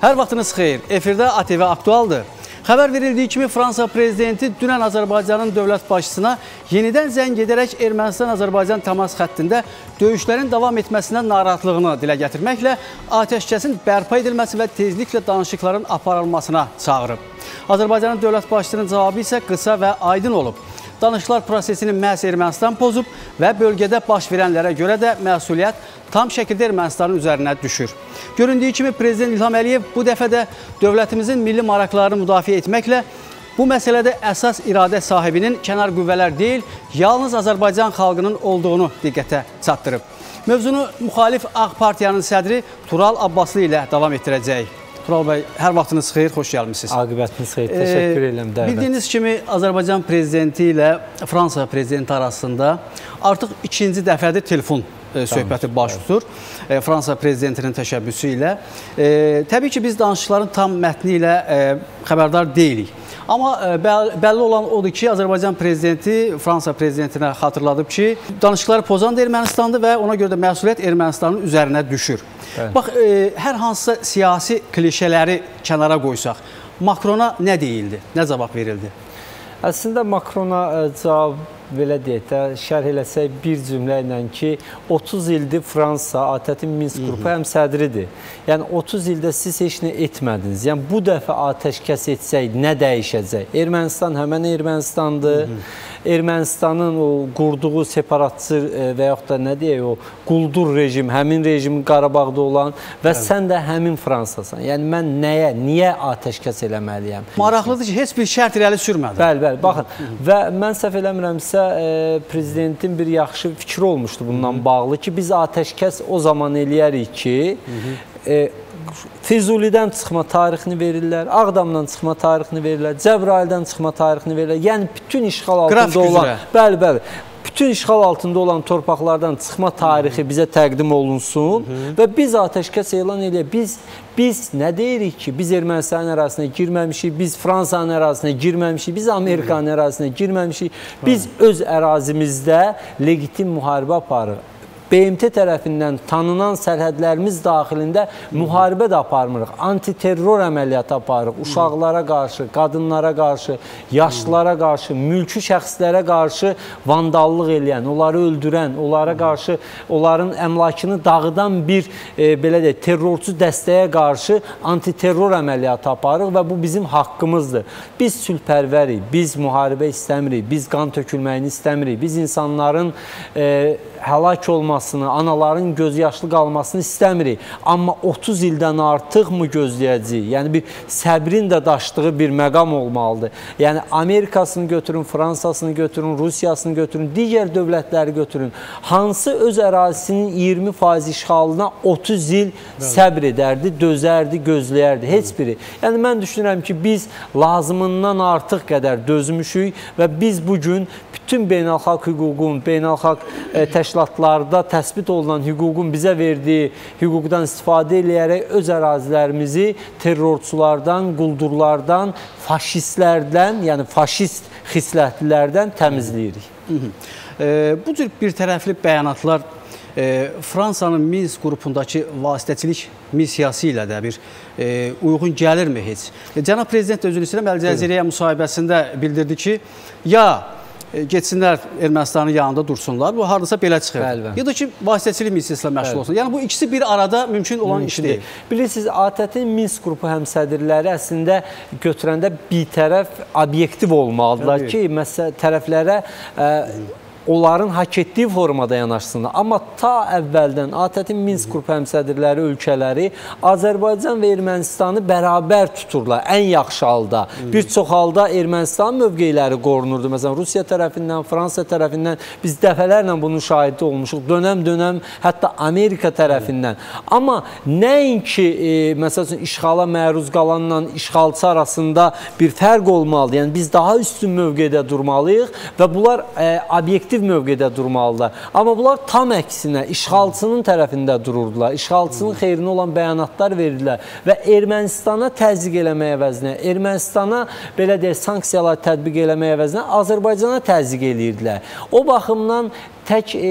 Hər vaxtınız xeyir. Efirdə ATV aktualdır. Xəbər verildiyi kimi Fransa prezidenti dünən Azərbaycanın dövlət başçısına yenidən zəng edərək Ermənistan-Azərbaycan təmas xəttində döyüşlərin davam etməsinə narahatlığını dilə gətirməklə atəşkəsin bərpa edilməsi və tezliklə danışıqların aparılmasına çağırıb. Azərbaycanın dövlət başçısının cavabı isə qısa və aydın olub. Danışıqlar prosesini məhz Ermənistan pozub və bölgədə baş verənlərə görə də məsuliyyət tam şəkildə Ermənistanın üzərinə düşür. Göründüyü kimi Prezident İlham Əliyev bu dəfə də dövlətimizin milli maraqlarını müdafiə etməklə bu məsələdə əsas iradə sahibinin kənar qüvvələr deyil, yalnız Azərbaycan xalqının olduğunu diqqətə çatdırıb. Mövzunu müxalif Ağ Partiyanın sədri Tural Abbaslı ilə davam etdirəcəyik. Tural bəy, hər vaxtınız xeyir, xoş gəlmisiniz. Aqibətiniz xeyir, təşəkkür edirəm dəvət. Bildiyiniz kimi Azərbaycan prezidenti ilə Fransa prezidenti arasında artıq ikinci dəfədir telefon e, söhbəti baş tutur. E, Fransa prezidentinin təşəbbüsü ilə. E, təbii ki, biz danışıqların tam mətni ilə xəbərdar deyilik. Amma bəlli olan odur ki, Azərbaycan prezidenti Fransa prezidentinə xatırladıb ki, danışıqları pozan da Ermənistandır və ona görə də məsuliyyət Ermənistanın üzərinə düşür. Bəli. Bax, e, hər hansısa siyasi klişələri kənara qoysaq, Makrona nə deyildi, nə cavab verildi? Əslində Makrona e, cavab belə deyək də, şərh eləsək bir cümlə ilə ki, 30 ildir Fransa ATƏT-in Minsk qrupu həm sədridir. Yəni 30 ildə siz heç nə etmədiniz. Yəni bu dəfə atəşkəs etsək nə dəyişəcək? Ermənistan həmən Ermənistandır. Hı -hı. Ermənistanın o qurduğu separatçı e, və yaxud da nə deyək o quldur rejim, həmin rejim Qarabağda olan və Bəli. sən də həmin Fransasan. Yəni mən nəyə, niyə atəşkəs eləməliyəm? Maraqlıdır ki, heç bir şərt irəli sürmədi. Bəli, bəli. Baxın və mən səhv eləmirəmsə e, prezidentin bir yaxşı fikri olmuşdu bundan bağlı ki, biz atəşkəs o zaman eləyərik ki, e, Füzulidən çıxma tarixini verirlər, Ağdamdan çıxma tarixini verirlər, Cəbrayildən çıxma tarixini verirlər. Yəni bütün işğal altında Qrafik olan, üzrə. bəli, bəli bütün işğal altında olan torpaqlardan çıxma tarixi bizə təqdim olunsun Hı -hı. və biz atəşkəs elan eləyək. Biz biz nə deyirik ki, biz Ermənistanın ərazisinə girməmişik, biz Fransanın ərazisinə girməmişik, biz Amerikanın ərazisinə girməmişik. Biz öz ərazimizdə legitim müharibə aparırıq. BMT tərəfindən tanınan sərhədlərimiz daxilində müharibə də aparmırıq. Antiterror əməliyyatı aparırıq. Uşaqlara qarşı, qadınlara qarşı, yaşlılara qarşı, mülki şəxslərə qarşı vandallıq eləyən, onları öldürən, onlara qarşı onların əmlakını dağıdan bir e, belə deyək, terrorçu dəstəyə qarşı antiterror əməliyyatı aparırıq və bu bizim haqqımızdır. Biz sülhpərvərik, biz müharibə istəmirik, biz qan tökülməyini istəmirik. Biz insanların e, həlak olmasını, anaların gözyaşlı qalmasını istəmirik. Amma 30 ildən artıq mı gözləyəcəyik? Yəni bir səbrin də daşdığı bir məqam olmalıdır. Yəni Amerikasını götürün, Fransasını götürün, Rusiyasını götürün, digər dövlətləri götürün. Hansı öz ərazisinin 20% işğalına 30 il səbr edərdi, dözərdi, gözləyərdi? Heç biri. Yəni mən düşünürəm ki, biz lazımından artıq qədər dözmüşük və biz bu gün bütün beynəlxalq hüququn, beynəlxalq e, təşkilatlarda təsbit olunan hüququn bizə verdiyi hüquqdan istifadə edərək öz ərazilərimizi terrorçulardan, quldurlardan, faşistlərdən, yəni faşist xislətlilərdən təmizləyirik. E, bu cür bir tərəfli bəyanatlar e, Fransanın Minsk qrupundakı vasitəçilik missiyası ilə də bir e, uyğun gəlirmi heç? E, Cənab Prezident özünü istəyirəm Əl Cəzirəyə müsahibəsində bildirdi ki, ya getsinlər Ermənistanın yanında dursunlar. Bu hardasa belə çıxır. Bəli. Ya da ki, vasitəçilik missiyası ilə məşğul olsun. Yəni bu ikisi bir arada mümkün olan mümkün iş deyil. deyil. Bilirsiniz, ATƏT-in Minsk qrupu həmsədrləri əslində götürəndə bir tərəf obyektiv olmalıdırlar Təbii. ki, məsələ tərəflərə ə, e, onların hak etdiyi formada yanaşsınlar. Amma ta əvvəldən ATƏT-in Minsk qrup həmsədrləri ölkələri Azərbaycan və Ermənistanı bərabər tuturlar ən yaxşı halda. Bir çox halda Ermənistan mövqeyləri qorunurdu. Məsələn, Rusiya tərəfindən, Fransa tərəfindən biz dəfələrlə bunun şahidi olmuşuq. Dönəm-dönəm hətta Amerika tərəfindən. Amma nəinki e, məsələn işğala məruz qalanla işğalçı arasında bir fərq olmalıdır. Yəni biz daha üstün mövqedə durmalıyıq və bunlar e, obyekt effektiv mövqedə durmalılar. Amma bunlar tam əksinə işğalçının tərəfində dururdular. İşğalçının xeyrinə olan bəyanatlar verirdilər və Ermənistana təzyiq eləməyə əvəzinə, Ermənistana belə deyək sanksiyalar tətbiq eləməyə əvəzinə Azərbaycana təzyiq eləyirdilər. O baxımdan tək e,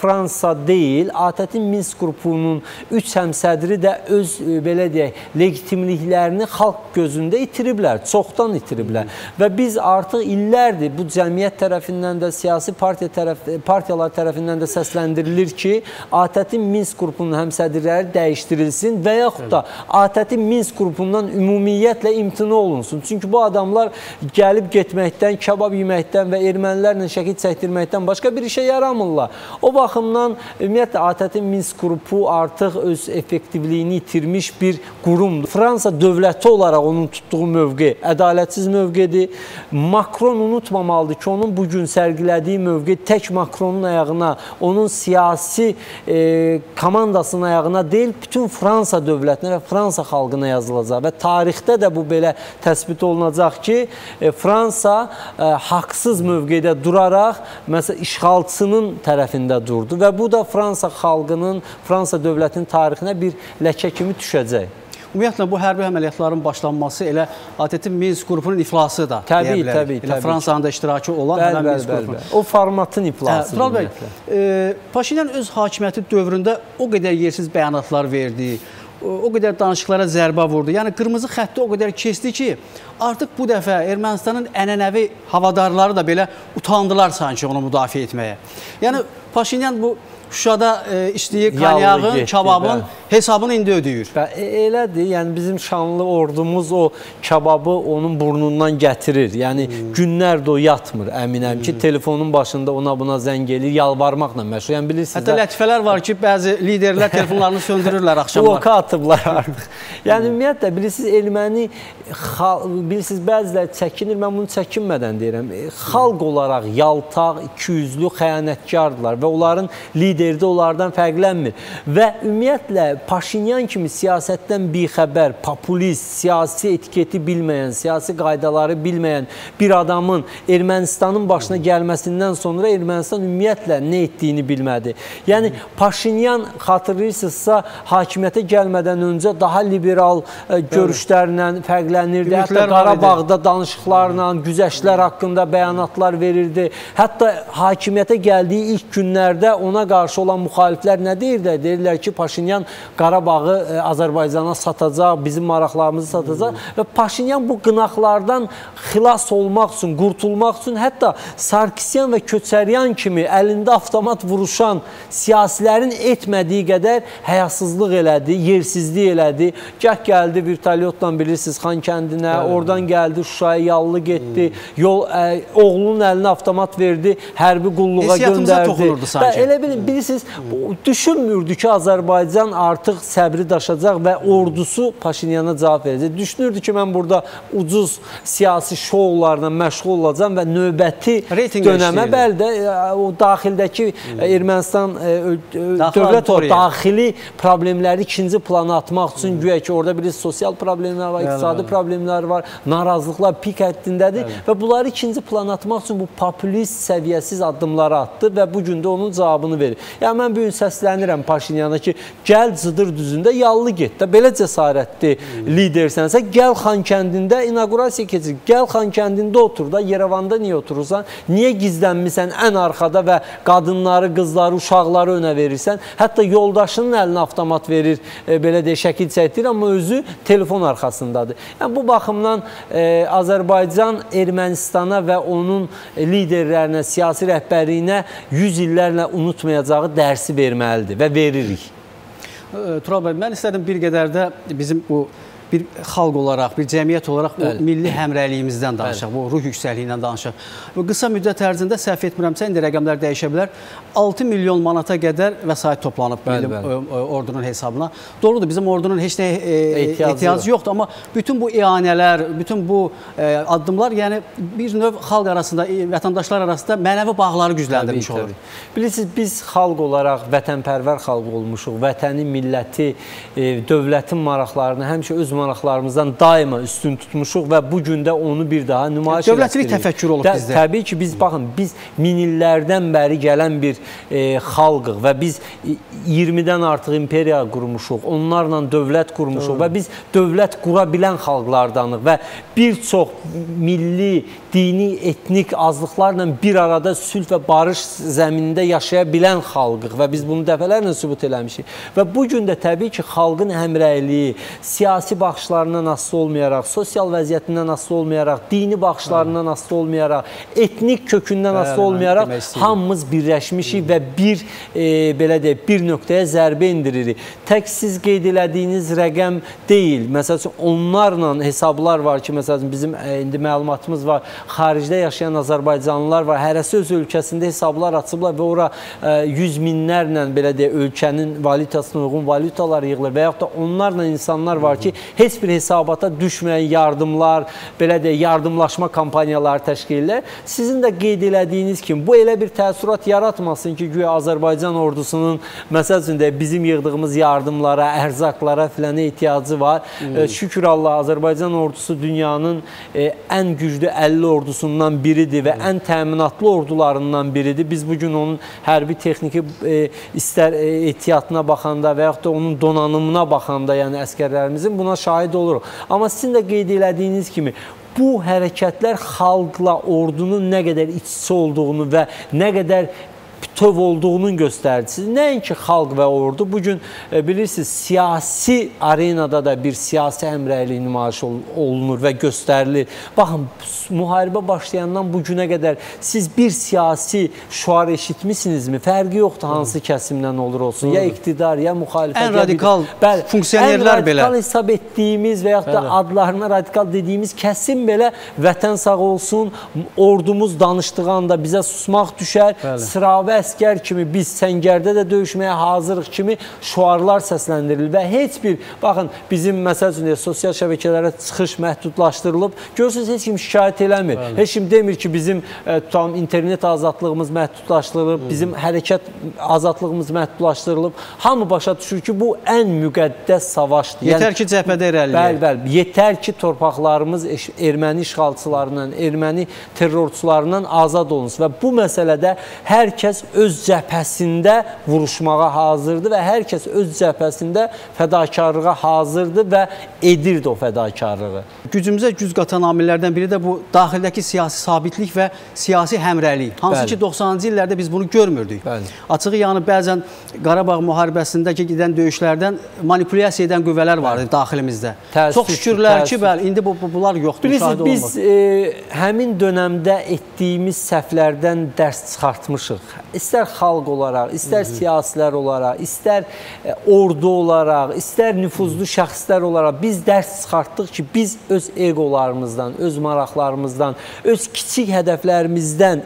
Fransa deyil, ATƏT-in Minsk qrupunun üç həmsədri də öz e, belə deyək, legitimliklərini xalq gözündə itiriblər, çoxdan itiriblər. Və biz artıq illərdir bu cəmiyyət tərəfindən də, siyasi partiya tərəf partiyalar tərəfindən də səsləndirilir ki, ATƏT-in Minsk qrupunun həmsədrləri dəyişdirilsin və yaxud da ATƏT-in Minsk qrupundan ümumiyyətlə imtina olunsun. Çünki bu adamlar gəlib getməkdən, kabab yeməkdən və ermənilərlə şəkil çəkdirməkdən başqa bir işə yaramırlar. O baxımdan ümumiyyətlə ATƏT-in Minsk qrupu artıq öz effektivliyini itirmiş bir qurumdur. Fransa dövləti olaraq onun tutduğu mövqe ədalətsiz mövqedir. Makron unutmamalıdır ki, onun bu gün sərgilədiyi mövqe tək Makronun ayağına, onun siyasi e, komandasının ayağına deyil, bütün Fransa dövlətinə və Fransa xalqına yazılacaq və tarixdə də bu belə təsbit olunacaq ki, e, Fransa e, haqsız mövqedə duraraq məsələn işğalçının tərəfində durdu və bu da Fransa xalqının, Fransa dövlətinin tarixinə bir ləkə kimi düşəcək. Ümumiyyətlə bu hərbi əməliyyatların başlanması elə ATƏT-in Minsk qrupunun iflası da. Təbii, təbii, elə təbii. Fransanın da iştirakı olan bəli, həmin bəli, Minsk bəli, qrupu. bəli. O formatın iflası. Tural bəy, e, Paşinyan öz hakimiyyəti dövründə o qədər yersiz bəyanatlar verdi, o qədər danışıqlara zərbə vurdu. Yəni qırmızı xətti o qədər keçdi ki, artıq bu dəfə Ermənistanın ənənəvi havadarları da belə utandılar sanki onu müdafiə etməyə. Yəni Paşinyan bu Şuşada e, içdiyi konyağın, getdi, kababın bəli. hesabını indi ödəyir. Və e, elədir. Yəni bizim şanlı ordumuz o kababı onun burnundan gətirir. Yəni hmm. günlərdə o yatmır əminəm hmm. ki, telefonun başında ona buna zəng eləyir, yalvarmaqla məşğul. Yəni bilirsiniz. Hətta lətifələr var ki, bəzi liderlər telefonlarını söndürürlər axşamlar. Bloka atıblar artıq. Yəni ümumiyyətlə bilirsiniz erməni bilirsiniz bəziləri çəkinir. Mən bunu çəkinmədən deyirəm. E, xalq olaraq yaltaq, ikiyüzlü, xəyanətkardılar və onların lideri də onlardan fərqlənmir. Və ümumiyyətlə Paşinyan kimi siyasətdən bixəbər, populist, siyasi etiketi bilməyən, siyasi qaydaları bilməyən bir adamın Ermənistanın başına gəlməsindən sonra Ermənistan ümumiyyətlə nə etdiyini bilmədi. Yəni Paşinyan xatırlayırsınızsa hakimiyyətə gəlmədən öncə daha liberal ə, görüşlərlə fərqlənirdi. Hətta Qarabağda danışıqlarla, güzəştlər haqqında bəyanatlar verirdi. Hətta hakimiyyətə gəldiyi ilk günlərdə ona qarşı olan müxaliflər nə deyirlər? Deyirlər ki, Paşinyan Qarabağı ə, Azərbaycana satacaq, bizim maraqlarımızı satacaq və Paşinyan bu qınaqlardan xilas olmaq üçün, qurtulmaq üçün hətta Sarkisyan və Köçəryan kimi əlində avtomat vuruşan siyasilərin etmədiyi qədər həyasızlıq elədi, yersizlik elədi. Gəh gəldi vertolyotla bilirsiniz Xan kəndinə, Bəli. oradan gəldi Şuşaya yallı getdi. Hmm. Yol ə, oğlunun əlinə avtomat verdi, hərbi qulluğa göndərdi. toxunurdu sanki. Və elə bilin, bilirsiniz, hmm. düşünmürdü ki, Azərbaycan artıq səbri daşacaq və ordusu Paşinyana cavab verəcək. Düşünürdü ki, mən burada ucuz siyasi şoularla məşğul olacağam və növbəti Reyting dönəmə bəli də o daxildəki hmm. Ermənistan ə, Daxil dövlət o daxili problemləri ikinci plana atmaq üçün hmm. güya ki, orada bilirsiniz sosial problemlər var, iqtisadi problemlər var, narazılıqlar pik həddindədir Bəli. və bunları ikinci plana atmaq üçün bu populist səviyyəsiz addımları atdı və bu gün də onun cavabını verir. Yəni mən bu gün səslənirəm Paşinyana ki, gəl Cıdır düzündə yallı get də. Belə cəsarətli lidersənsə, gəl Xan kəndində inaqurasiya keçir. Gəl Xan kəndində otur da, Yerevanda niyə oturursan? Niyə gizlənmisən ən arxada və qadınları, qızları, uşaqları önə verirsən? Hətta yoldaşının əlinə avtomat verir, e, belə deyə şəkil çəkdir, amma özü telefon arxasındadır. Bu baxımdan e, Azərbaycan Ermənistana və onun liderlərinə, siyasi rəhbərliyinə 100 illərlə unutmayacağı dərsi verməlidir və veririk. Tural bəy, mən istədim bir qədər də bizim bu bir xalq olaraq, bir cəmiyyət olaraq o Bəli. milli həmrəyliyimizdən danışaq, bu ruh yüksəkliyindən danışaq. Bu qısa müddət ərzində səhv etmirəmsə, indi rəqəmlər dəyişə bilər. 6 milyon manata qədər vəsait toplanıb Bəli, milli bəli. ə, ordunun hesabına. Doğrudur, bizim ordunun heç nəyə e, Ehtiyacı ehtiyacı yoxdur, amma bütün bu ianələr, bütün bu e, addımlar, yəni bir növ xalq arasında, e, vətəndaşlar arasında mənəvi bağları gücləndirmiş olur. Bilirsiniz, biz xalq olaraq vətənpərvər xalq olmuşuq. Vətəni, milləti, e, dövlətin maraqlarını həmişə öz maraqlarımızdan daima üstün tutmuşuq və bu gün də onu bir daha nümayiş Dövlətçilik təfəkkürü olub Də, bizdə. Təbii ki, biz baxın, biz min illərdən bəri gələn bir e, xalqıq və biz 20-dən artıq imperiya qurmuşuq, onlarla dövlət qurmuşuq Doğru. və biz dövlət qura bilən xalqlardanıq və bir çox milli, dini, etnik azlıqlarla bir arada sülh və barış zəminində yaşaya bilən xalqıq və biz bunu dəfələrlə sübut eləmişik. Və bu gün də təbii ki, xalqın həmrəyliyi, siyasi baxışlarından asılı olmayaraq, sosial vəziyyətindən asılı olmayaraq, dini baxışlarından asılı olmayaraq, etnik kökündən asılı olmayaraq hamımız birləşmişik və bir e, belə deyək, bir nöqtəyə zərbə indiririk. Tək siz qeyd elədiyiniz rəqəm deyil. Məsələn, onlarla hesablar var ki, məsələn bizim e, indi məlumatımız var. Xaricdə yaşayan azərbaycanlılar var. Hərəsi öz ölkəsində hesablar açıblar və ora e, yüz minlərlə belə deyək, ölkənin valyutasına uyğun valyutalar yığılır və yaxud da onlarla insanlar var ki, heç bir hesabata düşməyən yardımlar, belə deyək, yardımlaşma kampaniyaları təşkil edirlər. Sizin də qeyd elədiyiniz kimi bu elə bir təəssürat yaratmasın ki, güya Azərbaycan ordusunun məsəl üçün də bizim yığdığımız yardımlara, ərzaqlara filan ehtiyacı var. Hmm. Şükür Allah Azərbaycan ordusu dünyanın e, ən güclü 50 ordusundan biridir və ən təminatlı ordularından biridir. Biz bu gün onun hərbi texniki e, istər e, ehtiyatına baxanda və yaxud da onun donanımına baxanda, yəni əskərlərimizin buna şahid oluruq. Amma sizin də qeyd elədiyiniz kimi bu hərəkətlər xalqla ordunun nə qədər iç-içə olduğunu və nə qədər bütöv olduğunun göstəricisi. Nəinki xalq və ordu. Bu gün e, bilirsiniz, siyasi arenada da bir siyasi həmrəylik nümayiş olunur və göstərilir. Baxın, müharibə başlayandan bu günə qədər siz bir siyasi şüar eşitmisinizmi? Fərqi yoxdur hansı kəsimdən olur olsun. Ya iqtidar, ya müxalifət. Ən radikal bəli, funksionerlər belə. Ən radikal hesab etdiyimiz və yaxud da bəli. adlarına radikal dediyimiz kəsim belə vətən sağ olsun, ordumuz danışdığı anda bizə susmaq düşər. Bəli. Sıravi əskər kimi biz səngərdə də döyüşməyə hazırıq kimi şüarlar səsləndirilir və heç bir, baxın, bizim məsəl üçün sosial şəbəkələrə çıxış məhdudlaşdırılıb. Görürsünüz, heç kim şikayət eləmir. Bəli. Heç kim demir ki, bizim e, tutalım internet azadlığımız məhdudlaşdırılıb, bizim hərəkət azadlığımız məhdudlaşdırılıb. Hamı başa düşür ki, bu ən müqəddəs savaşdır. Yetər yəni, ki, cəbhədə irəliləyək. Bəli, bəli. Yetər ki, torpaqlarımız erməni işğalçılarından, erməni terrorçularından azad olunsun və bu məsələdə hər kəs öz cəbhəsində vuruşmağa hazırdır və hər kəs öz cəbhəsində fədakarlığa hazırdır və edirdi o fədakarlığı. Gücümüzə güc qatan amillərdən biri də bu daxildəki siyasi sabitlik və siyasi həmrəylik. Hansı Bəli. ki 90-cı illərdə biz bunu görmürdük. Bəli. Açığı yəni bəzən Qarabağ müharibəsindəki gedən döyüşlərdən manipulyasiya edən qüvvələr var idi daxilimizdə. Təəssüf, Çox şükürlər təəssüf. ki, bəli, indi bu, bu bunlar yoxdur. Bilirsiniz, biz e, həmin dövrdə etdiyimiz səhvlərdən dərs çıxartmışıq. İstər xalq olaraq, istər siyasilər olaraq, istər e, ordu olaraq, istər nüfuzlu şəxslər olaraq biz dərs çıxartdıq ki, biz öz eqolarımızdan, öz maraqlarımızdan, öz kiçik hədəflərimizdən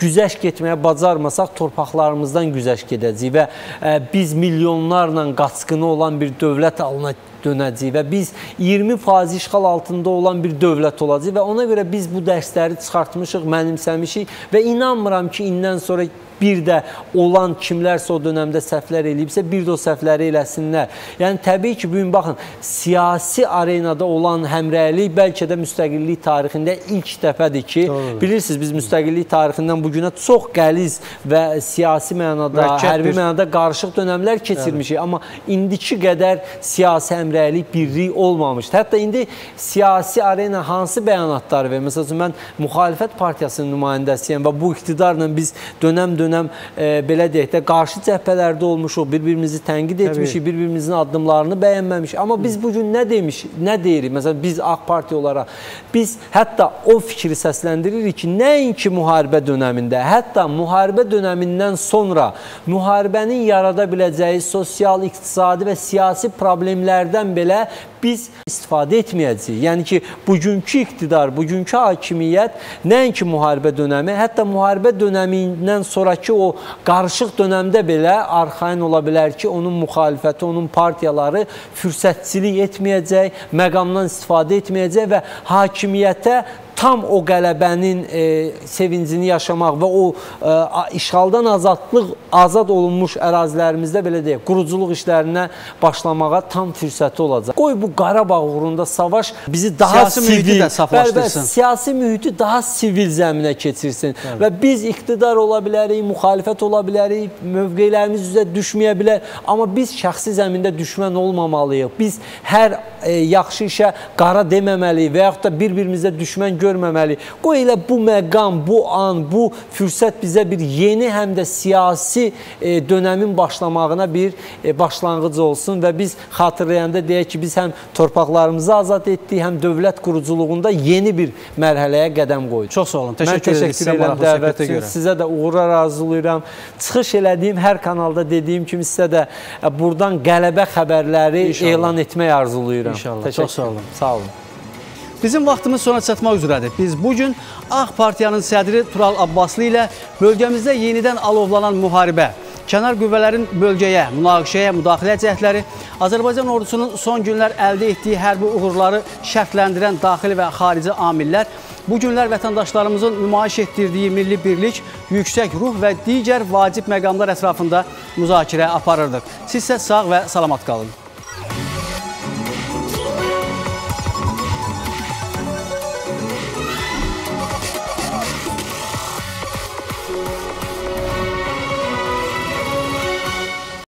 güzəşt getməyə bacarmasaq torpaqlarımızdan güzəşt gedəcəyik və ə, biz milyonlarla qaçqını olan bir dövlət halına dönəcəyik və biz 20% işğal altında olan bir dövlət olacağıq və ona görə biz bu dərsləri çıxartmışıq, mənimsəmişik və inanmıram ki, indən sonra bir də olan kimlərsə o dönəmdə səhvlər eləyibsə, bir də o səhvləri eləsinlər. Yəni təbii ki, bu gün baxın, siyasi arenada olan həmrəylik bəlkə də müstəqillik tarixində ilk dəfədir ki, Doğru. bilirsiniz biz müstəqillik tarixindən bu günə çox qəliz və siyasi mənada, Mürəkkəb hərbi mənada qarışıq dönəmlər keçirmişik, Bəli. amma indiki qədər siyasi həmrəylik, birlik olmamışdı. Hətta indi siyasi arena hansı bəyanatlar verir? Məsələn, mən müxalifət partiyasının nümayəndəsiyəm və bu iqtidarla biz dönəm-dönəm dönəm e, belə deyək də qarşı cəbhələrdə olmuşuq, bir-birimizi tənqid etmişik, bir-birimizin addımlarını bəyənməmişik. Amma biz bu gün nə demiş, nə deyirik? Məsələn, biz AK Partiya olaraq biz hətta o fikri səsləndiririk ki, nəinki müharibə dönəmində, hətta müharibə dönəmindən sonra müharibənin yarada biləcəyi sosial, iqtisadi və siyasi problemlərdən belə biz istifadə etməyəcəyik. Yəni ki, bugünkü iqtidar, bugünkü hakimiyyət nəinki müharibə dönəmi, hətta müharibə dönəmindən sonrakı o qarışıq dönəmdə belə arxain ola bilər ki, onun müxalifəti, onun partiyaları fürsətçilik etməyəcək, məqamdan istifadə etməyəcək və hakimiyyətə tam o qələbənin e, sevincini yaşamaq və o e, işğaldan azadlıq azad olunmuş ərazilərimizdə belə deyək, quruculuq işlərinə başlamağa tam fürsəti olacaq. Qoy bu Qarabağ uğrunda savaş bizi daha Siyasi mühiti sivil, də saflaşdırsın. Bəli, bəli, siyasi mühiti daha sivil zəminə keçirsin Bəli. və biz iqtidar ola bilərik, müxalifət ola bilərik, mövqelərimiz üzrə düşməyə bilər, amma biz şəxsi zəmində düşmən olmamalıyıq. Biz hər e, yaxşı işə qara deməməliyik və yaxud da bir-birimizə düşmən görməməliyik. Qoy elə bu məqam, bu an, bu fürsət bizə bir yeni həm də siyasi e, dönəmin başlamağına bir e, başlanğıc olsun və biz xatırlayanda deyək ki, biz həm torpaqlarımızı azad etdik, həm dövlət quruculuğunda yeni bir mərhələyə qədəm qoyduq. Çox sağ olun. Mən Təşəkkür edirik təşəkkür sizə edirəm dəvət üçün. Sizə də uğurlar arzulayıram. Çıxış elədiyim hər kanalda dediyim kimi sizə də e, buradan qələbə xəbərləri İnşallah. elan etmək arzulayıram. İnşallah. Təşəkkür Çox sağ olun. Sağ olun. Bizim vaxtımız sona çatmaq üzrədir. Biz bu gün Ağ Partiyanın sədri Tural Abbaslı ilə bölgəmizdə yenidən alovlanan müharibə, kənar qüvvələrin bölgəyə, münaqişəyə müdaxilə cəhdləri, Azərbaycan ordusunun son günlər əldə etdiyi hərbi uğurları şərtləndirən daxili və xarici amillər, bu günlər vətəndaşlarımızın nümayiş etdirdiyi milli birlik, yüksək ruh və digər vacib məqamlar ətrafında müzakirə aparırdıq. Siz isə sağ və salamat qalın.